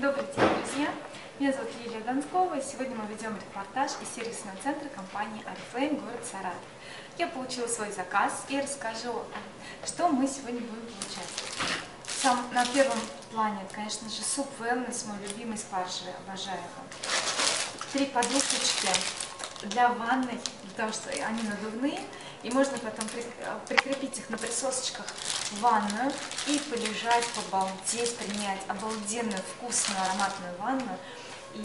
Добрый день, друзья! Меня зовут Лилия Донскова, сегодня мы ведем репортаж из сервисного центра компании Oriflame, город Саратов. Я получила свой заказ и расскажу, что мы сегодня будем получать. Сам, на первом плане, конечно же, суп wellness, мой любимый спаржевый, обожаю его. Три подушечки для ванной, того, что они надувные, и можно потом прикрепить их на присосочках в ванную и полежать, побалдеть, принять обалденную, вкусную, ароматную ванну и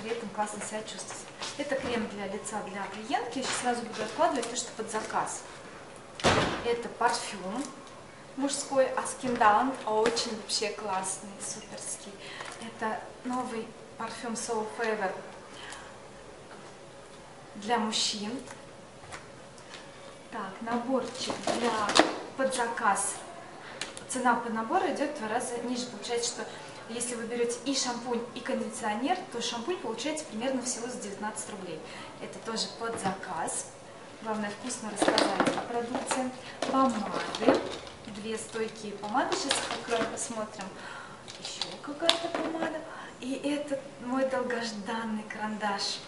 при этом классно себя чувствовать. Это крем для лица для клиентки. Я сейчас сразу буду откладывать то, что под заказ. Это парфюм мужской Аскиндаун, очень вообще классный, суперский. Это новый парфюм Soul Favor для мужчин. Так, наборчик для под заказ. Цена по набору идет в два раза ниже. Получается, что если вы берете и шампунь, и кондиционер, то шампунь получается примерно всего за 19 рублей. Это тоже под заказ. Главное вкусно рассказать о продукции. Помады. Две стойкие помады. Сейчас откроем, посмотрим. Еще какая-то помада. И это мой долгожданный карандаш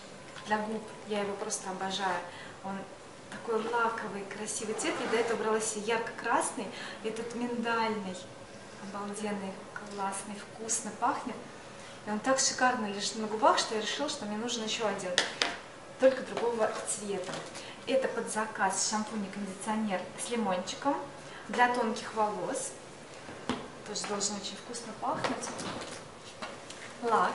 для губ. Я его просто обожаю. Он такой лаковый, красивый цвет. И до этого брала ярко-красный, этот миндальный, обалденный, классный, вкусно пахнет. И он так шикарно лежит на губах, что я решила, что мне нужен еще один, только другого цвета. Это под заказ шампунь и кондиционер с лимончиком для тонких волос. Тоже должен очень вкусно пахнуть. Лак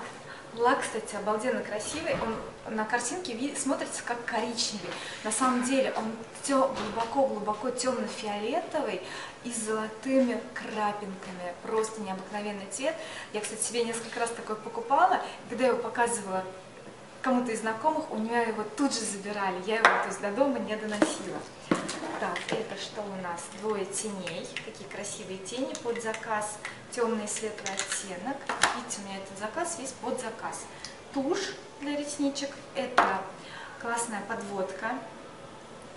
Лак, кстати, обалденно красивый. Он на картинке смотрится как коричневый. На самом деле он глубоко-глубоко темно-фиолетовый и с золотыми крапинками. Просто необыкновенный цвет. Я, кстати, себе несколько раз такой покупала. Когда я его показывала кому-то из знакомых, у нее его тут же забирали. Я его то есть, до дома не доносила. Так, это что у нас? Двое теней. Какие красивые тени под заказ. Темный и светлый оттенок. Видите, у меня этот заказ весь под заказ. Тушь для ресничек. Это классная подводка.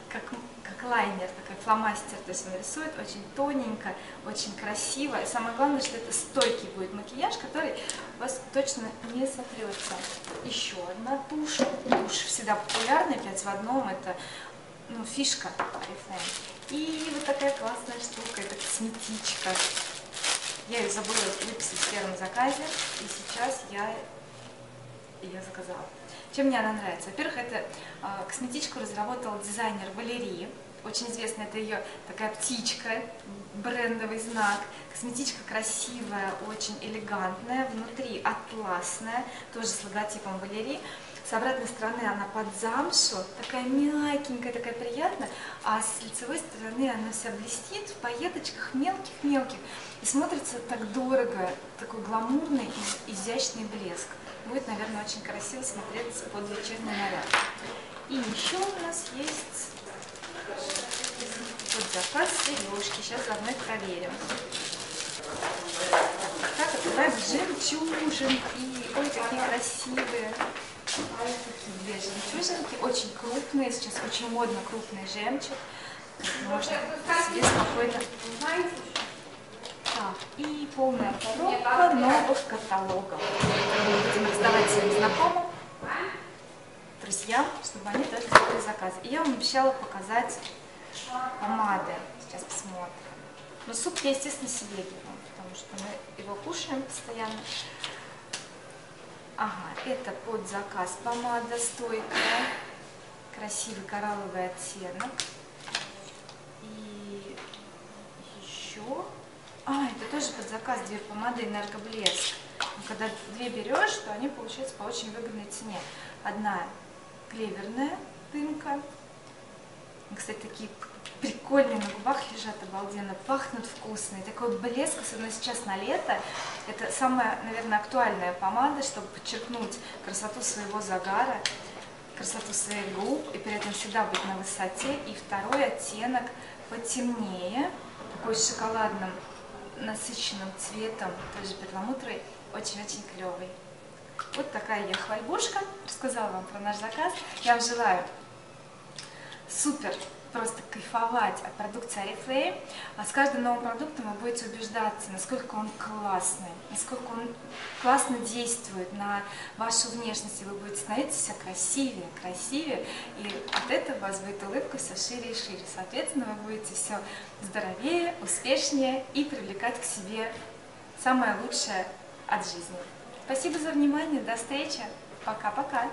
Как, как лайнер, такой фломастер, то есть он рисует очень тоненько, очень красиво. И самое главное, что это стойкий будет макияж, который у вас точно не сотрется. Еще одна тушь. Тушь всегда популярная, 5 в одном. Это ну, фишка. И вот такая классная штука, это косметичка. Я ее забыла выписать в первом заказе, и сейчас я ее заказала. Чем мне она нравится? Во-первых, это э, косметичку разработал дизайнер Валерии. Очень известная, это ее такая птичка, брендовый знак. Косметичка красивая, очень элегантная, внутри атласная, тоже с логотипом Валерии. С обратной стороны она под замшу, такая мягенькая, такая приятная, а с лицевой стороны она вся блестит в пайеточках мелких-мелких. И смотрится так дорого, такой гламурный, изящный блеск. Будет, наверное, очень красиво смотреться под вечерний наряд. И еще у нас есть под заказ сережки. Сейчас заодно их проверим. Так, открываем жемчужинки. Ой, какие красивые. Две жемчужинки, очень крупные, сейчас очень модно крупный жемчуг. Можно себе спокойно... Так, и полная коробка новых каталогов. Будем раздавать своим знакомым, друзьям, чтобы они тоже сделали заказы. И я вам обещала показать помады. Сейчас посмотрим. Но суп я, естественно, себе беру, потому что мы его кушаем постоянно. Ага, это под заказ помада стойкая, красивый коралловый оттенок. И еще... А, это тоже под заказ две помады энергоблеск. Когда две берешь, то они получаются по очень выгодной цене. Одна клеверная дымка. Кстати, такие прикольные на губах лежат обалденно, пахнут вкусно. И такой блеск, особенно сейчас на лето, это самая, наверное, актуальная помада, чтобы подчеркнуть красоту своего загара, красоту своих губ, и при этом всегда быть на высоте. И второй оттенок потемнее, такой с шоколадным насыщенным цветом, тоже перламутровый, очень-очень клевый. Вот такая я хвальбушка, рассказала вам про наш заказ. Я вам желаю супер просто кайфовать от продукции Oriflame. А с каждым новым продуктом вы будете убеждаться, насколько он классный, насколько он классно действует на вашу внешность, и вы будете становиться все красивее, красивее, и от этого у вас будет улыбка все шире и шире. Соответственно, вы будете все здоровее, успешнее и привлекать к себе самое лучшее от жизни. Спасибо за внимание, до встречи, пока-пока.